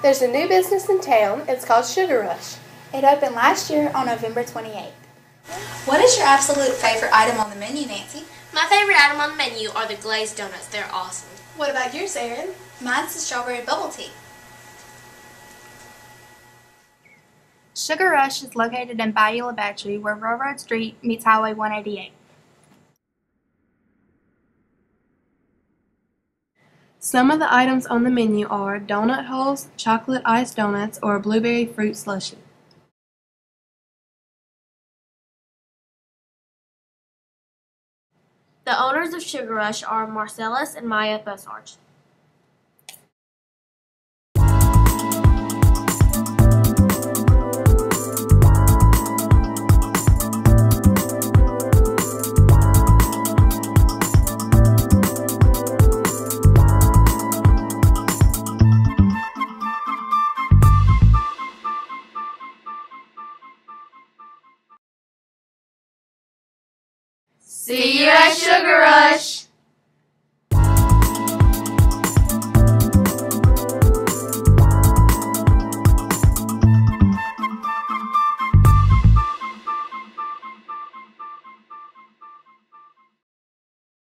There's a new business in town. It's called Sugar Rush. It opened last year on November 28th. What is your absolute favorite item on the menu, Nancy? My favorite item on the menu are the glazed donuts. They're awesome. What about yours, Erin? Mine's the strawberry bubble tea. Sugar Rush is located in Bayou La Batre, where Railroad Street meets Highway 188. Some of the items on the menu are donut holes, chocolate iced donuts, or a blueberry fruit slushy. The owners of Sugar Rush are Marcellus and Maya Bussarge. See you at Sugar Rush!